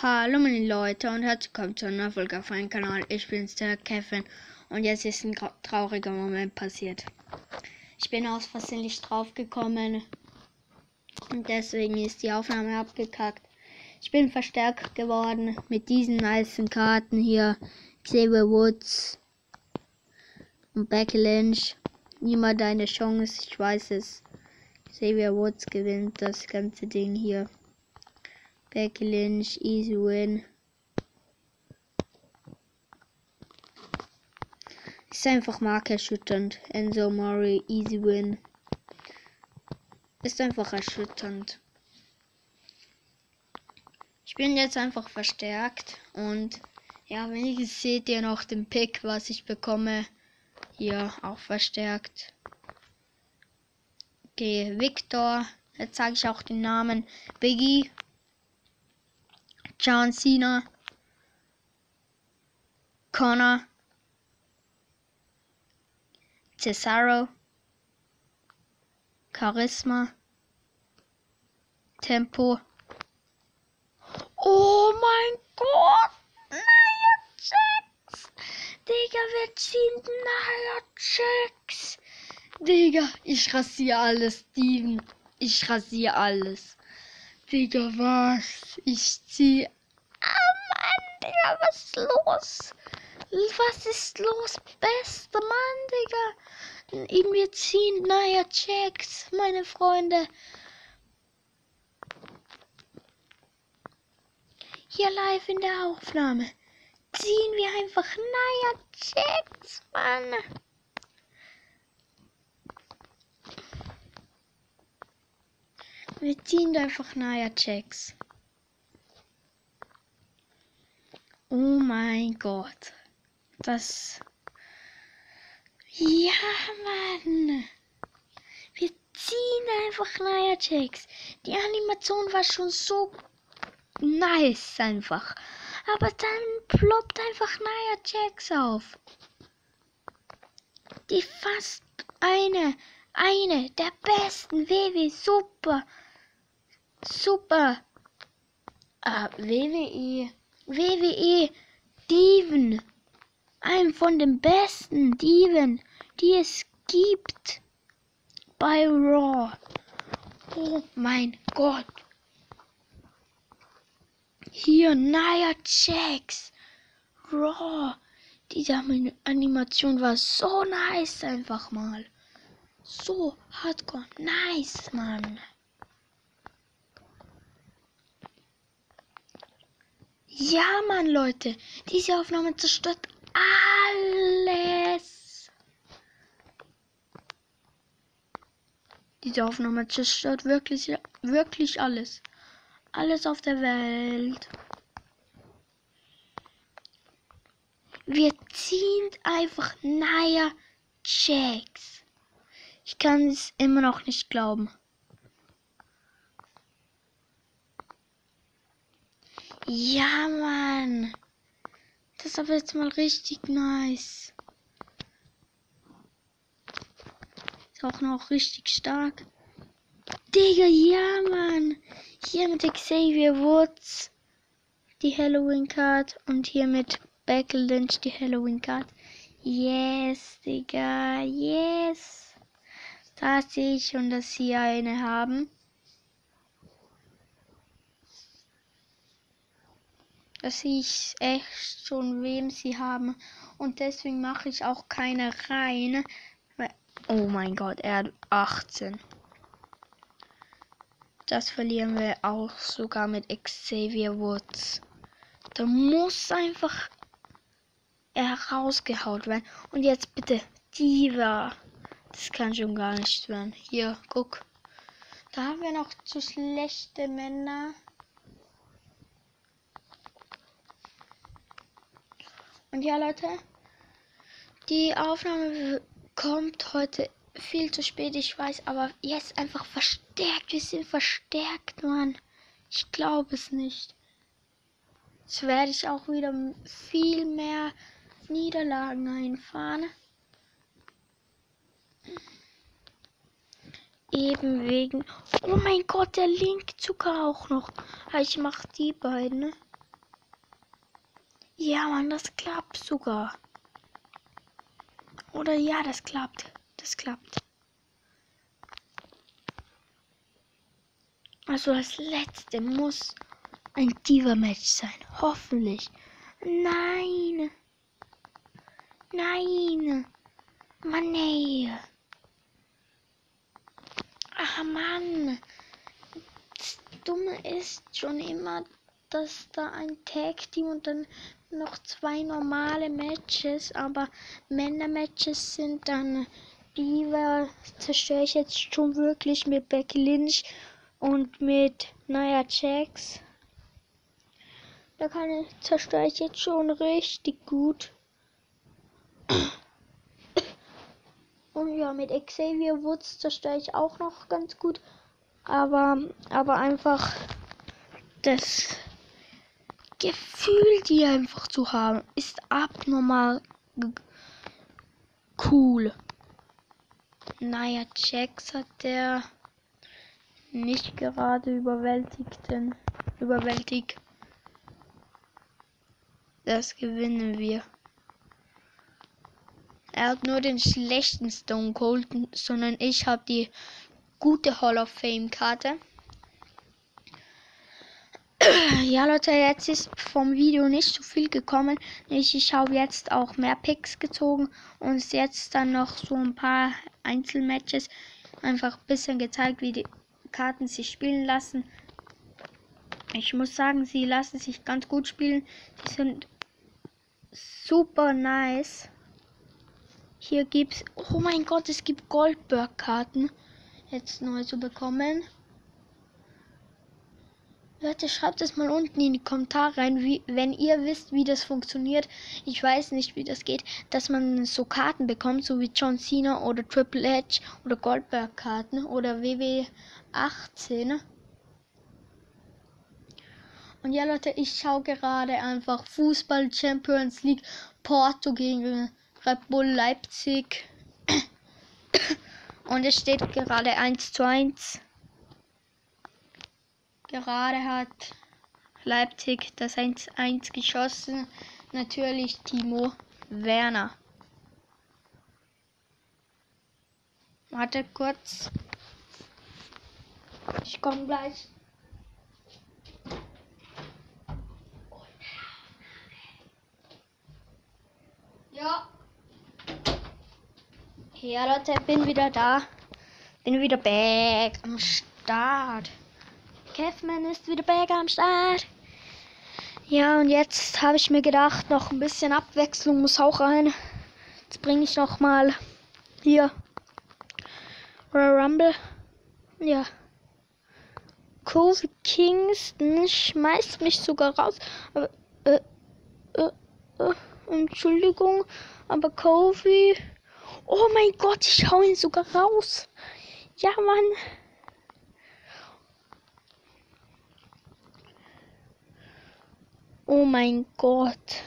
Hallo meine Leute und herzlich willkommen zu einer Folge auf meinem Kanal. Ich bin's der Kevin und jetzt ist ein trauriger Moment passiert. Ich bin aus Versehen draufgekommen und deswegen ist die Aufnahme abgekackt. Ich bin verstärkt geworden mit diesen nice Karten hier. Xavier Woods und Becky Lynch. Niemand deine Chance, ich weiß es. Xavier Woods gewinnt das ganze Ding hier. Becky Lynch, easy win. Ist einfach markerschütternd. Enzo Murray, easy win. Ist einfach erschütternd. Ich bin jetzt einfach verstärkt und ja, wenigstens seht ihr noch den Pick, was ich bekomme. Hier auch verstärkt. Okay, Victor. Jetzt sage ich auch den Namen. Biggie. John Cena, Connor, Cesaro, Charisma, Tempo. Oh mein Gott! Naja, Checks! Digga, wir ziehen naja Checks! Digga, ich rasiere alles, Steven. Ich rasiere alles. Digga, was? Ich zieh. Ah, Mann, Digga, was ist los? Was ist los? Beste Mann, Digga. In mir ziehen naja Checks, meine Freunde. Hier live in der Aufnahme. Ziehen wir einfach naja Checks, Mann. Wir ziehen einfach naja Checks. Oh mein Gott. Das. Ja, Mann. Wir ziehen einfach naja Checks. Die Animation war schon so nice einfach. Aber dann ploppt einfach naja Checks auf. Die fast eine, eine der besten WW Super Super. Ah, WWE. WWE. Diven. Einem von den besten Diven, die es gibt. Bei Raw. Oh mein Gott. Hier, Nia Jax. Raw. Diese Animation war so nice einfach mal. So hardcore nice, Mann. Ja, Mann, Leute. Diese Aufnahme zerstört alles. Diese Aufnahme zerstört wirklich, wirklich alles. Alles auf der Welt. Wir ziehen einfach naja Checks. Ich kann es immer noch nicht glauben. Ja, Mann. Das ist aber jetzt mal richtig nice. Ist auch noch richtig stark. Digga, ja, Mann. Hier mit Xavier Woods die Halloween Card und hier mit Becky Lynch die Halloween Card. Yes, Digga, yes. Sehe ich schon, dass sie eine haben. Dass ich echt schon wem sie haben und deswegen mache ich auch keine rein. Oh mein Gott, er hat 18. Das verlieren wir auch sogar mit Xavier Woods. Da muss einfach er rausgehaut werden. Und jetzt bitte Diva. Das kann schon gar nicht werden. Hier, guck. Da haben wir noch zu schlechte Männer. Und ja, Leute, die Aufnahme kommt heute viel zu spät, ich weiß, aber jetzt einfach verstärkt. Wir sind verstärkt, Mann. Ich glaube es nicht. Jetzt werde ich auch wieder viel mehr Niederlagen einfahren. Eben wegen. Oh mein Gott, der Link Zucker auch noch. Ich mache die beiden. Ja, Mann, das klappt sogar. Oder ja, das klappt. Das klappt. Also das letzte muss ein Diva-Match sein. Hoffentlich. Nein. Nein. Mann, nee. Ach, Mann. Das Dumme ist schon immer, dass da ein Tag-Team und dann noch zwei normale Matches, aber Männer-Matches sind dann Diva zerstöre ich jetzt schon wirklich mit Becky Lynch und mit Naya Jax. Da kann ich, zerstöre ich jetzt schon richtig gut. Und ja, mit Xavier Woods zerstöre ich auch noch ganz gut. Aber, aber einfach das Gefühl, die einfach zu haben, ist abnormal cool. Naja, Jax hat der nicht gerade überwältigten überwältigt. Das gewinnen wir. Er hat nur den schlechten Stone Cold, sondern ich habe die gute Hall of Fame Karte. Ja, Leute, jetzt ist vom Video nicht so viel gekommen. Ich, ich habe jetzt auch mehr Picks gezogen und jetzt dann noch so ein paar Einzelmatches einfach ein bisschen gezeigt, wie die Karten sich spielen lassen. Ich muss sagen, sie lassen sich ganz gut spielen. Die sind super nice. Hier gibt's. Oh mein Gott, es gibt Goldberg-Karten. Jetzt neu zu bekommen. Leute, schreibt es mal unten in die Kommentare rein, wie, wenn ihr wisst, wie das funktioniert. Ich weiß nicht, wie das geht, dass man so Karten bekommt, so wie John Cena oder Triple H oder Goldberg-Karten oder WW18. Und ja, Leute, ich schaue gerade einfach Fußball Champions League Porto gegen Red Bull Leipzig. Und es steht gerade 1 zu 1. Gerade hat Leipzig das 1-1 geschossen. Natürlich Timo Werner. Warte kurz. Ich komme gleich. Ja. Ja, Leute, bin wieder da. Bin wieder back am Start. Kevman ist wieder back am Start. Ja, und jetzt habe ich mir gedacht, noch ein bisschen Abwechslung muss auch rein. Jetzt bringe ich noch mal hier Royal Rumble. Ja. Kofi Kingston schmeißt mich sogar raus. Aber, äh, äh, äh, Entschuldigung, aber Kofi. Oh mein Gott, ich hau ihn sogar raus. Ja, Mann. Oh mein Gott.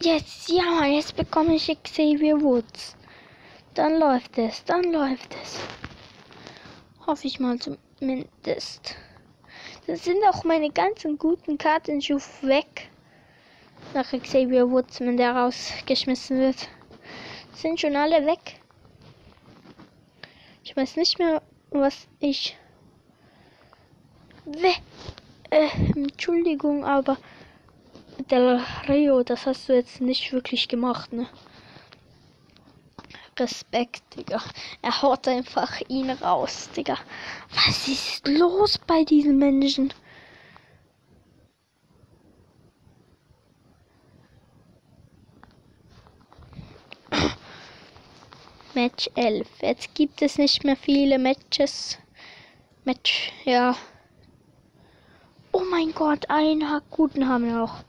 Jetzt, ja, jetzt bekomme ich Xavier Woods. Dann läuft es, dann läuft es. Hoffe ich mal zumindest. Dann sind auch meine ganzen guten Karten schon weg. Nach Xavier Woods, wenn der rausgeschmissen wird sind schon alle weg. Ich weiß nicht mehr, was ich. We äh, Entschuldigung, aber Del Rio, das hast du jetzt nicht wirklich gemacht, ne? Respekt, Digga. Er haut einfach ihn raus, Digga. Was ist los bei diesen Menschen? Match 11. Jetzt gibt es nicht mehr viele Matches. Match, ja. Oh mein Gott, einen guten haben wir noch.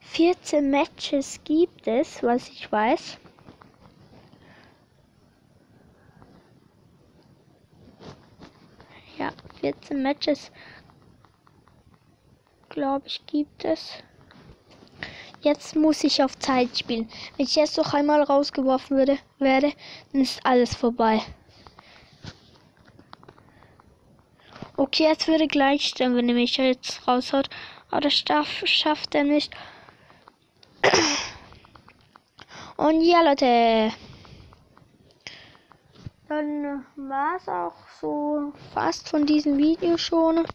14 Matches gibt es, was ich weiß. Ja, 14 Matches, glaube ich, gibt es. Jetzt muss ich auf Zeit spielen. Wenn ich jetzt noch einmal rausgeworfen würde, werde, dann ist alles vorbei. Jetzt würde gleich sterben, wenn er mich jetzt raushaut. Aber das schafft er nicht. Und ja, Leute. Dann war es auch so fast von diesem Video schon.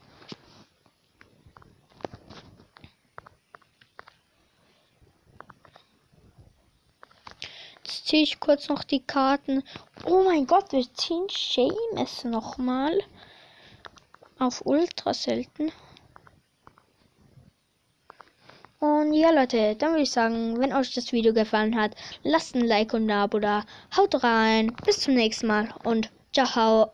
Jetzt ziehe ich kurz noch die Karten. Oh mein Gott, wir ziehen Seamus nochmal. Auf ultra selten. Und ja, Leute, dann würde ich sagen, wenn euch das Video gefallen hat, lasst ein Like und ein Abo da. Haut rein. Bis zum nächsten Mal und ciao.